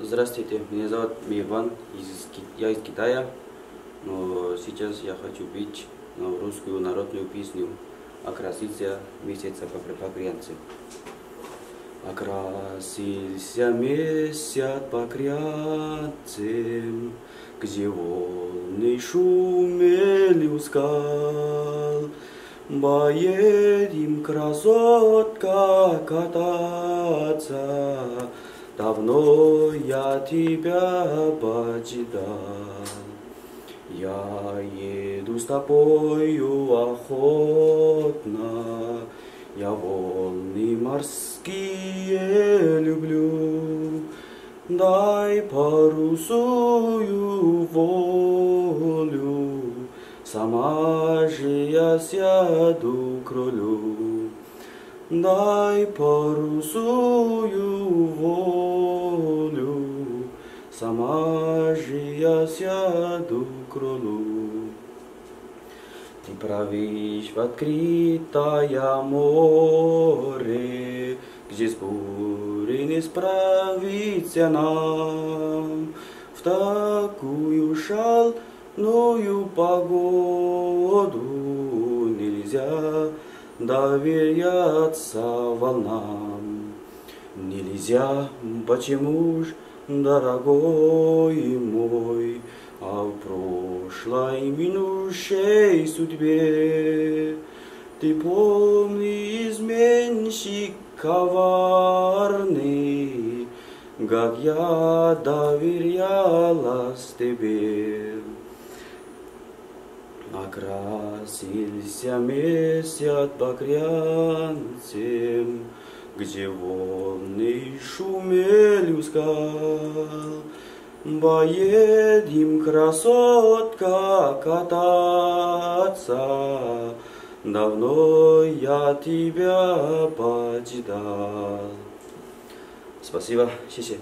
Здравствуйте, меня зовут Мирван, из, я из Китая, но сейчас я хочу петь русскую народную песню «Окраситься месяца по покрянце». Окрасился месяц по крянцем, где волны шумели у скал, красотка, кататься, Давно я тебя почитал. Я еду с тобою охотно, Я волны морские люблю. Дай парусую волю, Сама же я сяду к рулю. Дай парусую волю, Сама же я сяду к рулю. Ты правишь в открытое море, Где с бурей не справиться нам. В такую шальную погоду нельзя доверяться волнам. Нельзя, почему ж, дорогой мой, а в прошлой минувшей судьбе ты помни, изменщик коварный, как я доверялась тебе. Окрасился месяц багрянцем, Где волны шумели скал. Поедем, красотка, кататься, Давно я тебя почитал. Спасибо, 谢谢。